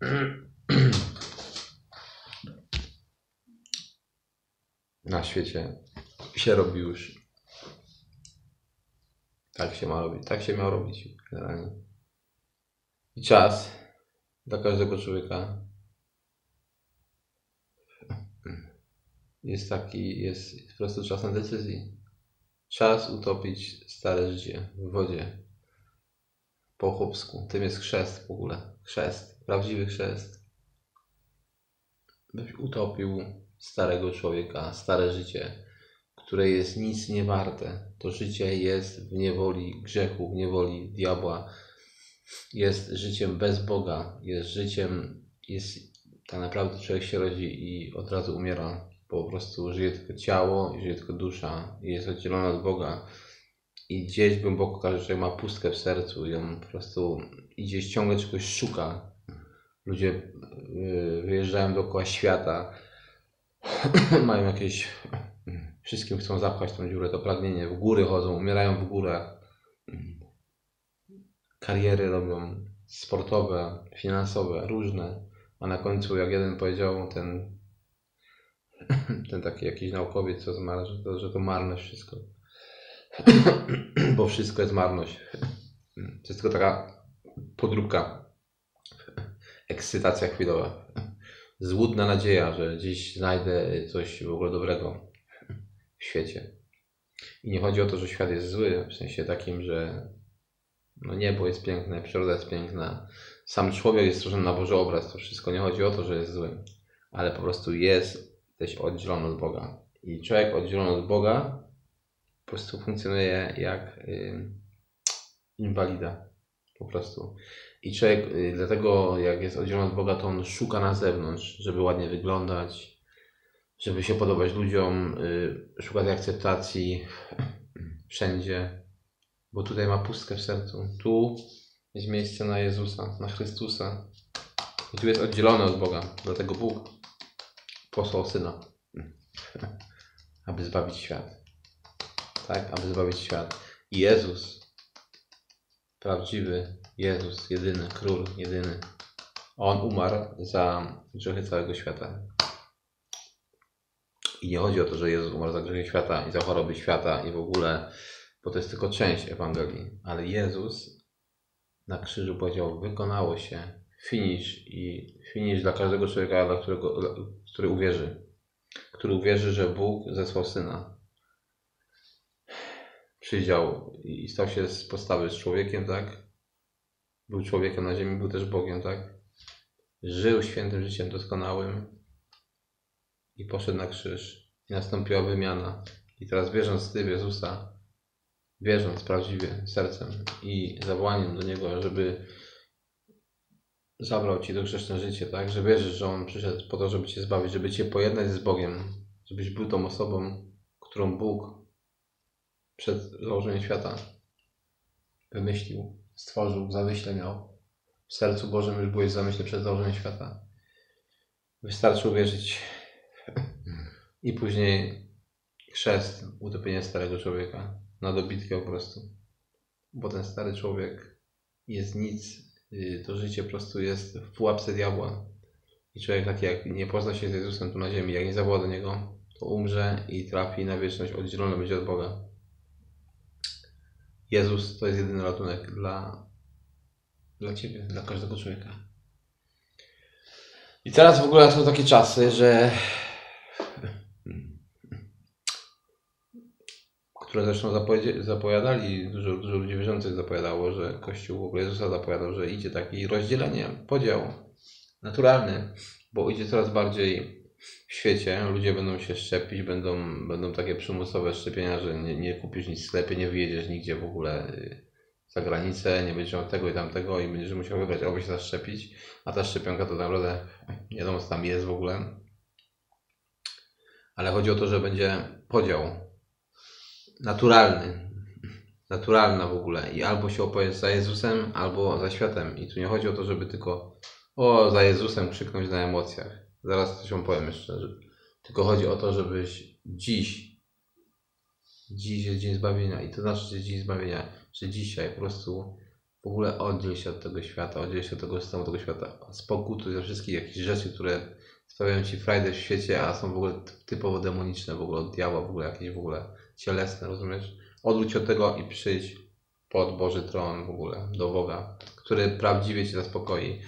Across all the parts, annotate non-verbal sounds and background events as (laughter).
(clears throat) na świecie się robi już. Tak się ma robić. Tak się miał robić generalnie. I czas dla każdego człowieka (clears throat) jest taki, jest po prostu czas na decyzji. Czas utopić stare życie w wodzie. Po chłopsku. Tym jest chrzest w ogóle. Chrzest. Prawdziwy chrzest. Byś utopił starego człowieka, stare życie, które jest nic nie warte. To życie jest w niewoli grzechu, w niewoli diabła. Jest życiem bez Boga. Jest życiem, jest tak naprawdę człowiek się rodzi i od razu umiera po prostu żyje tylko ciało, żyje tylko dusza i jest oddzielona od Boga. I gdzieś głęboko każdy człowiek ma pustkę w sercu i on po prostu idzie ciągle czegoś szuka. Ludzie yy, wyjeżdżają dookoła świata, (clears throat) mają jakieś, wszystkim chcą zapchać tą dziurę, to pragnienie, w góry chodzą, umierają w górach, kariery robią, sportowe, finansowe, różne, a na końcu, jak jeden powiedział, ten (clears throat) ten taki jakiś naukowiec, co zmarł, że to, że to marność wszystko. (clears throat) Bo wszystko jest marność. To jest tylko taka podróbka. Ekscytacja chwilowa. Złudna nadzieja, że gdzieś znajdę coś w ogóle dobrego w świecie. I nie chodzi o to, że świat jest zły, w sensie takim, że no niebo jest piękne, przyroda jest piękna, sam człowiek jest stworzony na Boży obraz. To wszystko nie chodzi o to, że jest zły, ale po prostu jest jesteś oddzielony od Boga. I człowiek oddzielony od Boga po prostu funkcjonuje jak y, inwalida. Po prostu. I człowiek, y, dlatego jak jest oddzielony od Boga, to on szuka na zewnątrz, żeby ładnie wyglądać, żeby się podobać ludziom, y, szuka tej akceptacji (clears throat) wszędzie, bo tutaj ma pustkę w sercu. Tu jest miejsce na Jezusa, na Chrystusa. I tu jest oddzielony od Boga. Dlatego Bóg posłał Syna, (laughs) aby zbawić świat. Tak, aby zbawić świat. I Jezus, prawdziwy Jezus, jedyny, Król, jedyny, On umarł za grzechy całego świata. I nie chodzi o to, że Jezus umarł za grzechy świata i za choroby świata i w ogóle, bo to jest tylko część Ewangelii. Ale Jezus na krzyżu powiedział, wykonało się, finish i finish dla każdego człowieka, dla którego, który uwierzy. Który uwierzy, że Bóg zesłał Syna. Przyjdział i stał się z postawy z człowiekiem, tak? Był człowiekiem na ziemi, był też Bogiem, tak? Żył świętym życiem doskonałym i poszedł na krzyż. I nastąpiła wymiana. I teraz wierząc w Ty, Jezusa, wierząc prawdziwie sercem i zawołaniem do Niego, żeby zabrał Ci to grzeszne życie, tak? Że wierzysz, że On przyszedł po to, żeby Cię zbawić, żeby Cię pojednać z Bogiem, żebyś był tą osobą, którą Bóg przed założeniem świata wymyślił, stworzył, zamyśle miał. W sercu Bożym już byłeś zamyśle przed założeniem świata. Wystarczy uwierzyć i później chrzest, utopienie starego człowieka na dobitkę po prostu. Bo ten stary człowiek jest nic Y, to życie po prostu jest w pułapce diabła. I człowiek taki jak nie pozna się z Jezusem tu na ziemi, jak nie zawoła do Niego, to umrze i trafi na wieczność, oddzielony będzie od Boga. Jezus to jest jedyny ratunek dla, dla Ciebie, dla każdego człowieka. I teraz w ogóle są takie czasy, że które zresztą zapowiadali, dużo, dużo ludzi wierzących zapowiadało, że Kościół w ogóle Jezusa zapowiadał, że idzie taki rozdzielenie, podział naturalny, bo idzie coraz bardziej w świecie, ludzie będą się szczepić, będą, będą takie przymusowe szczepienia, że nie, nie kupisz nic w sklepie, nie wyjedziesz nigdzie w ogóle y, za granicę, nie będziesz miał tego i tamtego i będziesz musiał wybrać, albo się zaszczepić, a ta szczepionka to naprawdę nie wiadomo co tam jest w ogóle. Ale chodzi o to, że będzie podział naturalny. Naturalna w ogóle. I albo się opowiesz za Jezusem, albo za światem. I tu nie chodzi o to, żeby tylko o, za Jezusem krzyknąć na emocjach. Zaraz coś wam powiem jeszcze. Tylko chodzi o to, żebyś dziś, dziś jest dzień zbawienia. I to znaczy, że dzień zbawienia, że dzisiaj po prostu w ogóle oddziel się od tego świata, oddziel się od tego systemu, tego świata. Spokutuj ze wszystkich jakichś rzeczy, które sprawiają ci frajdę w świecie, a są w ogóle typowo demoniczne, w ogóle od diabła, w ogóle jakieś w ogóle cielesne, rozumiesz? Odwróć od tego i przyjdź pod Boży tron w ogóle, do Boga, który prawdziwie cię zaspokoi.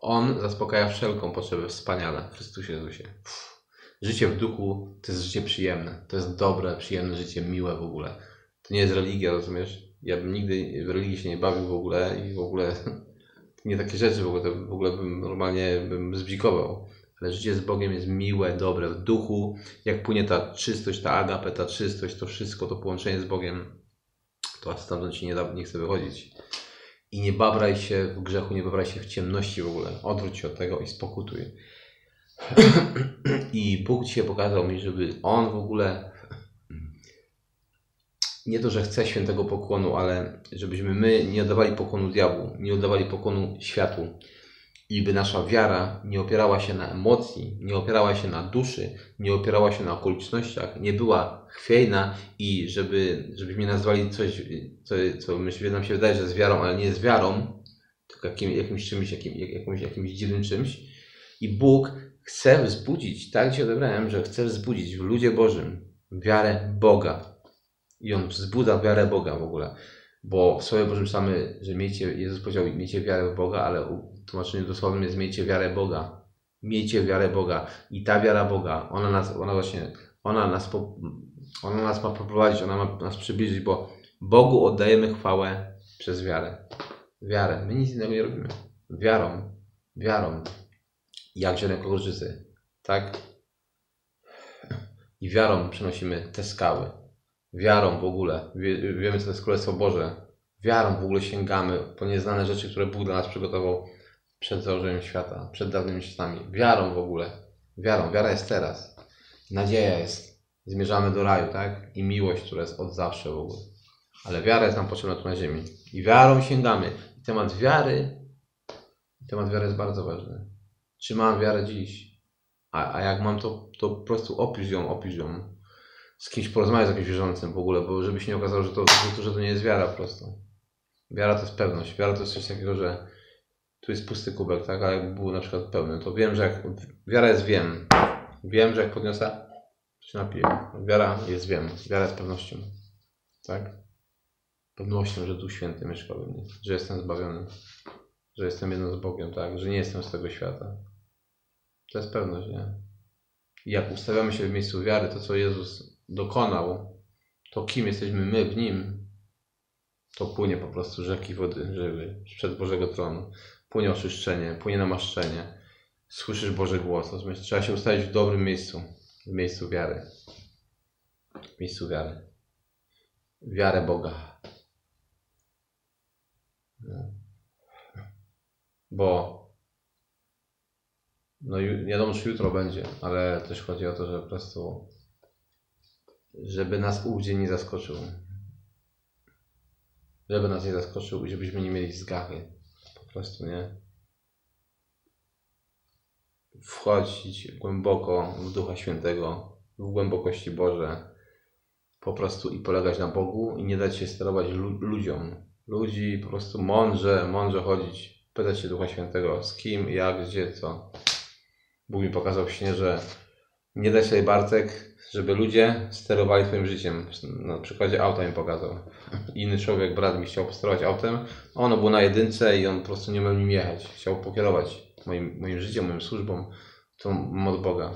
On zaspokaja wszelką potrzebę wspaniale w Chrystusie Jezusie. Życie w duchu to jest życie przyjemne. To jest dobre, przyjemne życie, miłe w ogóle. To nie jest religia, rozumiesz? Ja bym nigdy w religii się nie bawił w ogóle i w ogóle (laughs) nie takie rzeczy w ogóle, to w ogóle bym normalnie bym zbzikował. Ale życie z Bogiem jest miłe, dobre w duchu. Jak płynie ta czystość, ta agape, ta czystość, to wszystko, to połączenie z Bogiem, to stamtąd ci nie, da, nie chce wychodzić. I nie babraj się w grzechu, nie babraj się w ciemności w ogóle. Odwróć się od tego i spokutuj. (clears throat) I Bóg dzisiaj pokazał mi, żeby On w ogóle nie to, że chce świętego pokłonu, ale żebyśmy my nie oddawali pokłonu diabłu, nie oddawali pokłonu światu. I by nasza wiara nie opierała się na emocji, nie opierała się na duszy, nie opierała się na okolicznościach, nie była chwiejna i żeby, żebyśmy nazwali coś, co, co myślę, nam się wydaje, że jest wiarą, ale nie jest wiarą, tylko jakim, jakimś czymś, jakim, jakimś, jakimś dziwnym czymś. I Bóg chce wzbudzić, tak Cię odebrałem, że chce wzbudzić w ludzie Bożym wiarę Boga. I On wzbudza wiarę Boga w ogóle. Bo w Słowie Bożym samy, że miejcie, Jezus powiedział, miejcie wiarę w Boga, ale w tłumaczeniu dosłownym jest miejcie wiarę Boga. Miejcie wiarę Boga. I ta wiara Boga, ona nas, ona właśnie, ona nas, ona nas ma poprowadzić, ona ma nas przybliżyć, bo Bogu oddajemy chwałę przez wiarę. Wiarę. My nic innego nie robimy. Wiarą. Wiarą. Jak zielone kukurydzy. Tak? I wiarą przenosimy te skały. Wiarą w ogóle. Wie, wiemy, co to jest Królestwo Boże. Wiarą w ogóle sięgamy po nieznane rzeczy, które Bóg dla nas przygotował przed założeniem świata, przed dawnymi czasami. Wiarą w ogóle. Wiarą. Wiara jest teraz. Nadzieja jest. Zmierzamy do raju, tak? I miłość, która jest od zawsze w ogóle. Ale wiara jest nam potrzebna tu na ziemi. I wiarą sięgamy. I temat wiary, temat wiary jest bardzo ważny. Czy mam wiarę dziś? A, a jak mam, to, to po prostu opisz ją, opisz ją. Z kimś porozmawiać z jakimś wierzącym w ogóle, bo żeby się nie okazało, że to, że to nie jest wiara po prostu. Wiara to jest pewność. Wiara to jest coś takiego, że tu jest pusty kubek, tak? A jakby był na przykład pełny, to wiem, że jak wiara jest wiem. Wiem, że jak podniosę, się napiję. Wiara jest wiem. Wiara jest pewnością. Tak? Pewnością, że Duch Święty mieszka we mnie. Że jestem zbawiony. Że jestem jedno z Bogiem, tak? Że nie jestem z tego świata. To jest pewność, nie? I jak ustawiamy się w miejscu wiary, to co Jezus dokonał, to kim jesteśmy my w Nim, to płynie po prostu rzeki wody żywy przed Bożego tronu. Płynie oczyszczenie, płynie namaszczenie. Słyszysz Boży głos. Rozumiesz? Trzeba się ustawić w dobrym miejscu, w miejscu wiary. W miejscu wiary. Wiarę Boga. No. Bo no wiadomo, czy jutro będzie, ale też chodzi o to, że po prostu żeby nas ów dzień nie zaskoczył. Żeby nas nie zaskoczył i żebyśmy nie mieli zgachy. Po prostu, nie? Wchodzić głęboko w Ducha Świętego, w głębokości Boże. Po prostu i polegać na Bogu i nie dać się sterować lu ludziom. Ludzi po prostu mądrze, mądrze chodzić. Pytać się Ducha Świętego z kim, jak, gdzie, co. Bóg mi pokazał w śnie, nie daj sobie Bartek, żeby ludzie sterowali twoim życiem. Na przykładzie auta mi pokazał. Inny człowiek, brat mi chciał posterować autem, a ono było na jedynce i on po prostu nie miał nim jechać. Chciał pokierować moim, moim życiem, moją służbą. To od Boga.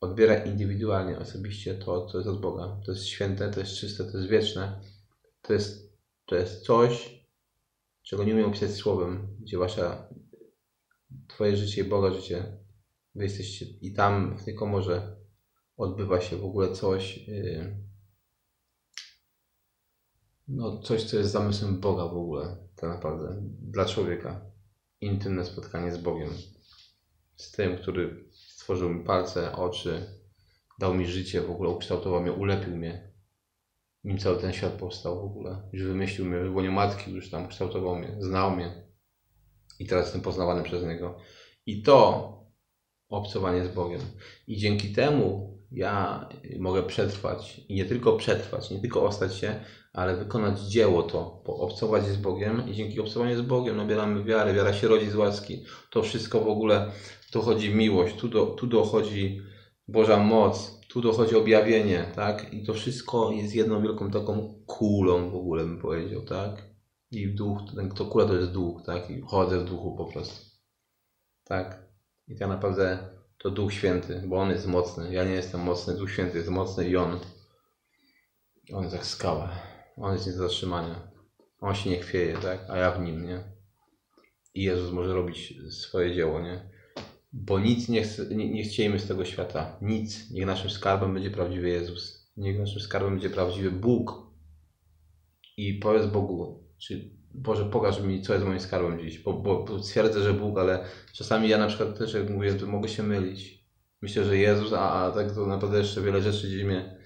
Odbiera indywidualnie, osobiście to, co jest od Boga. To jest święte, to jest czyste, to jest wieczne. To jest, to jest coś, czego nie umiem opisać słowem, gdzie wasza, twoje życie i Boga życie Wy jesteście i tam w tej komorze odbywa się w ogóle coś, yy, no coś, co jest zamysłem Boga w ogóle, tak naprawdę, dla człowieka. Intymne spotkanie z Bogiem. Z tym, który stworzył mi palce, oczy, dał mi życie, w ogóle ukształtował mnie, ulepił mnie. Nim cały ten świat powstał w ogóle. Już wymyślił mnie w łonie matki, już tam kształtował mnie, znał mnie. I teraz jestem poznawany przez Niego. I to obcowanie z Bogiem. I dzięki temu ja mogę przetrwać i nie tylko przetrwać, nie tylko ostać się, ale wykonać dzieło to, obcować z Bogiem i dzięki obcowaniu z Bogiem nabieramy wiary, wiara się rodzi z łaski. To wszystko w ogóle, tu chodzi miłość, tu, do, tu dochodzi Boża moc, tu dochodzi objawienie, tak? I to wszystko jest jedną wielką taką kulą w ogóle bym powiedział, tak? I duch, ten, to kula to jest duch, tak? I chodzę w duchu po prostu. Tak? I tak naprawdę to Duch Święty, bo On jest mocny. Ja nie jestem mocny, Duch Święty jest mocny i On, On jest jak skała. On jest nie do zatrzymania. On się nie chwieje, tak? A ja w Nim, nie? I Jezus może robić swoje dzieło, nie? Bo nic nie, chce, nie, nie chciejmy z tego świata. Nic. Niech naszym skarbem będzie prawdziwy Jezus. Niech naszym skarbem będzie prawdziwy Bóg. I powiedz Bogu, czy Boże, pokaż mi, co jest moim skarbem dziś, bo, bo, bo twierdzę, że Bóg, ale czasami ja na przykład też, jak mówię, to mogę się mylić. Myślę, że Jezus, a, a tak to naprawdę jeszcze wiele rzeczy gdzieś mnie,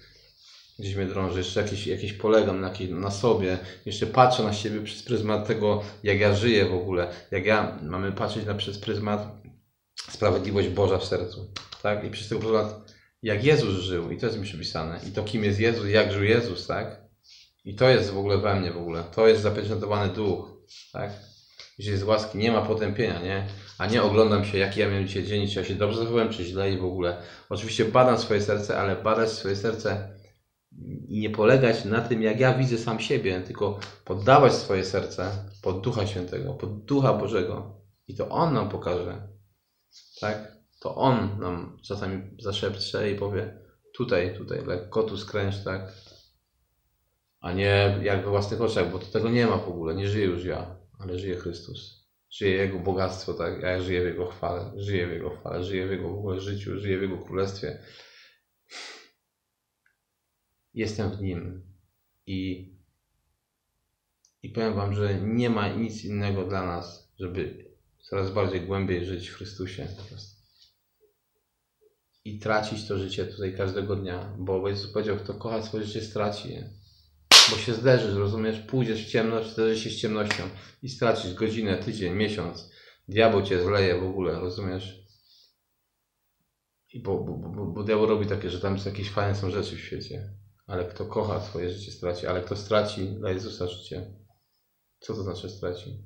gdzieś mnie drąży, jeszcze jakieś, jakieś polegam na, na sobie, jeszcze patrzę na siebie przez pryzmat tego, jak ja żyję w ogóle, jak ja, mamy patrzeć na przez pryzmat sprawiedliwość Boża w sercu, tak? I przez tego pryzmat, jak Jezus żył, i to jest mi przypisane, i to kim jest Jezus, jak żył Jezus, tak? I to jest w ogóle we mnie w ogóle. To jest zapieczętowany duch, tak? Gdzie z łaski nie ma potępienia, nie? A nie oglądam się, jaki ja miałem dzisiaj dzień, czy ja się dobrze zachowałem, czy źle i w ogóle. Oczywiście badam swoje serce, ale badać swoje serce i nie polegać na tym, jak ja widzę sam siebie, tylko poddawać swoje serce pod Ducha Świętego, pod Ducha Bożego. I to On nam pokaże, tak? To On nam czasami zaszepcze i powie tutaj, tutaj, lekko tu skręć, tak? A nie jak we własnych oczach, bo to tego nie ma w ogóle. Nie żyję już ja, ale żyje Chrystus. Żyje Jego bogactwo, tak? Ja żyję w Jego chwale, żyję w Jego chwale, żyję w Jego w ogóle życiu, żyję w Jego królestwie. Jestem w Nim i, i powiem Wam, że nie ma nic innego dla nas, żeby coraz bardziej głębiej żyć w Chrystusie. I tracić to życie tutaj każdego dnia, bo Jezus powiedział, kto kocha swoje życie, straci je bo się zderzysz, rozumiesz? Pójdziesz w ciemność, zderzysz się z ciemnością i stracisz godzinę, tydzień, miesiąc. Diabeł cię zleje w ogóle, rozumiesz? I bo, bo, bo, bo diabeł robi takie, że tam jakieś fajne są rzeczy w świecie. Ale kto kocha swoje życie straci, ale kto straci dla Jezusa życie, co to znaczy straci?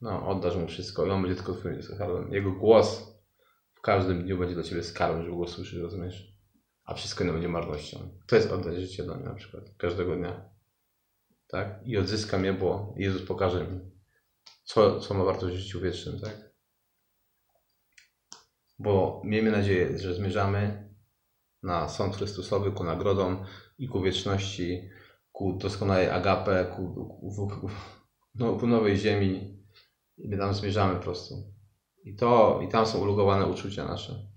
No, oddasz mu wszystko i on będzie tylko twoim skarbem. Jego głos w każdym dniu będzie dla ciebie skarbem, żeby go słyszeć, rozumiesz? A wszystko inne będzie marnością. To jest oddać życie do mnie na przykład, każdego dnia. Tak? I odzyskam je, bo Jezus pokaże mi, co, co ma wartość w życiu wiecznym, tak? Bo miejmy nadzieję, że zmierzamy na sąd Chrystusowy, ku nagrodom i ku wieczności, ku doskonałej agapę, ku, ku, ku, no, ku nowej ziemi. I my tam zmierzamy po prostu. I to, i tam są ulogowane uczucia nasze.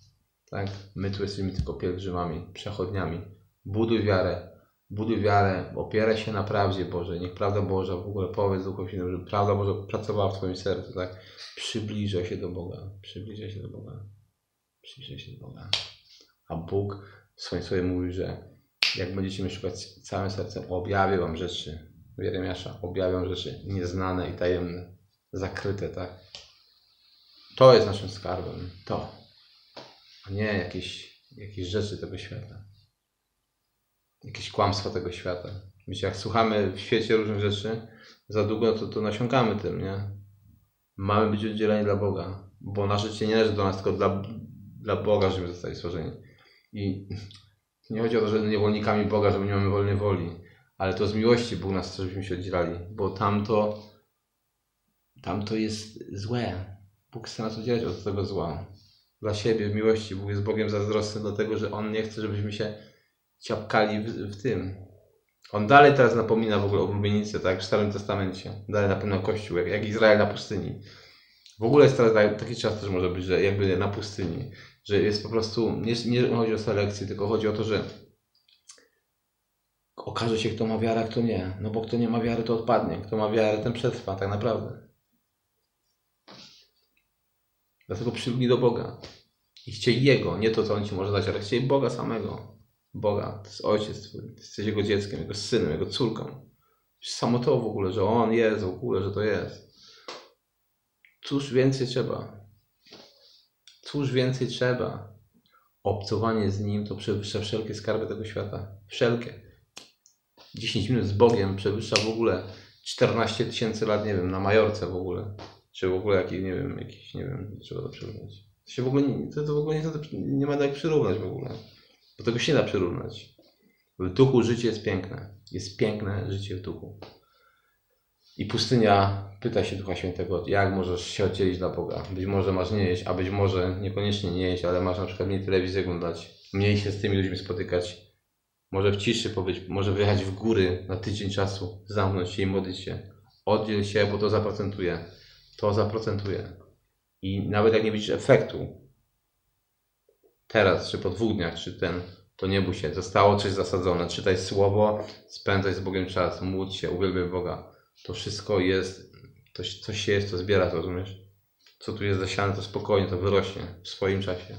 Tak? My tu jesteśmy tylko pielgrzymami, przechodniami. Buduj wiarę, buduj wiarę, opieraj się na prawdzie Bożej. Niech prawda Boża w ogóle powiedz Duchowi Świętemu, żeby prawda Boża pracowała w Twoim sercu. Tak? Przybliżaj się do Boga, przybliżaj się do Boga, przybliżaj się do Boga. A Bóg w swoim słowie mówi, że jak będziecie szukać całym sercem, objawię Wam rzeczy, Jeremiasza, objawię Wam rzeczy nieznane i tajemne, zakryte, tak? To jest naszym skarbem, to a nie jakieś, jakieś rzeczy tego świata. Jakieś kłamstwa tego świata. Wiecie, jak słuchamy w świecie różnych rzeczy, za długo to, to nasiąkamy tym, nie? Mamy być oddzieleni dla Boga, bo nasze życie nie należy do nas, tylko dla, dla Boga, żebyśmy zostali stworzeni. I nie chodzi o to, że niewolnikami Boga, że nie mamy wolnej woli, ale to z miłości Bóg nas żebyśmy się oddzielali, bo tamto, tamto jest złe. Bóg chce nas oddzielać od tego zła dla siebie w miłości. Bóg jest Bogiem zazdrosny, dlatego że On nie chce, żebyśmy się ciapkali w, w tym. On dalej teraz napomina w ogóle o blubienicy, tak, w Starym Testamencie. Dalej napomina Kościół, jak, jak Izrael na pustyni. W ogóle jest teraz taki czas też może być, że jakby na pustyni, że jest po prostu, nie, nie chodzi o selekcję, tylko chodzi o to, że okaże się, kto ma wiarę, a kto nie. No bo kto nie ma wiary, to odpadnie. Kto ma wiarę, ten przetrwa, tak naprawdę. Dlatego przylgnij do Boga. I chciej Jego, nie to, co On Ci może dać, ale chciej Boga samego. Boga, to jest Ojciec Twój, jesteś Jego dzieckiem, Jego synem, Jego córką. Samo to w ogóle, że On jest w ogóle, że to jest. Cóż więcej trzeba? Cóż więcej trzeba? obcowanie z Nim to przewyższa wszelkie skarby tego świata. Wszelkie. 10 minut z Bogiem przewyższa w ogóle 14 tysięcy lat, nie wiem, na Majorce w ogóle. Czy w ogóle jakiś, nie wiem, jakiś, nie wiem, trzeba to przyrównać. To się w ogóle nie, to, to w ogóle nie, to, nie ma jak przyrównać w ogóle. Bo tego się da przyrównać. W duchu życie jest piękne. Jest piękne życie w duchu. I pustynia pyta się Ducha Świętego, jak możesz się oddzielić dla Boga. Być może masz nie jeść, a być może niekoniecznie nie jeść, ale masz na przykład mniej telewizji oglądać, mniej się z tymi ludźmi spotykać, może w ciszy pobyć, może wyjechać w góry na tydzień czasu, zamknąć się i modlić się. Oddziel się, bo to zaprocentuje. To zaprocentuje. I nawet jak nie widzisz efektu, teraz, czy po dwóch dniach, czy ten, to nie bój się. Zostało coś zasadzone. Czytaj słowo, spędzaj z Bogiem czas, módl się, uwielbiaj Boga. To wszystko jest, to, coś się jest, to zbiera, rozumiesz? Co tu jest zasiane, to spokojnie, to wyrośnie w swoim czasie.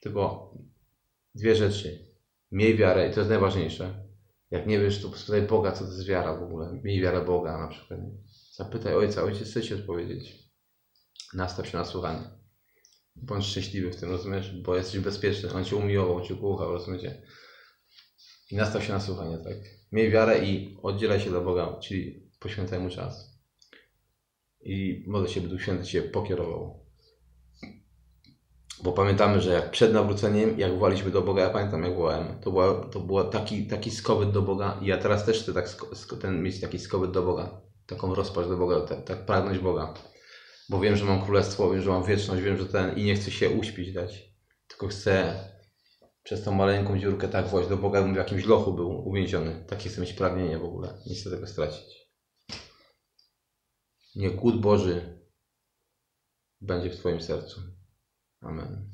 Tylko dwie rzeczy. Miej wiarę i to jest najważniejsze. Jak nie wiesz, to spytaj Boga, co to jest wiara w ogóle. Miej wiarę Boga na przykład. Zapytaj Ojca, Ojciec chce Ci odpowiedzieć. Nastaw się na słuchanie. Bądź szczęśliwy w tym, rozumiesz? Bo jesteś bezpieczny. On Cię umiłował, Cię kochał, rozumiecie? I nastaw się na słuchanie, tak? Miej wiarę i oddzielaj się do Boga, czyli poświęcaj Mu czas. I modlę się, Duch Święty Cię pokierował. Bo pamiętamy, że jak przed nawróceniem, jak wołaliśmy do Boga, ja pamiętam jak wołałem, to było, to było taki, taki skowyt do Boga i ja teraz też chcę tak, ten, mieć taki skowyt do Boga, taką rozpacz do Boga, tak, tak pragnąć Boga. Bo wiem, że mam królestwo, wiem, że mam wieczność, wiem, że ten i nie chcę się uśpić dać, tylko chcę przez tą maleńką dziurkę tak wołać do Boga, bym w jakimś lochu był uwięziony. Takie chcę mieć pragnienie w ogóle, nie chcę tego stracić. Niech głód Boży będzie w Twoim sercu. Amen.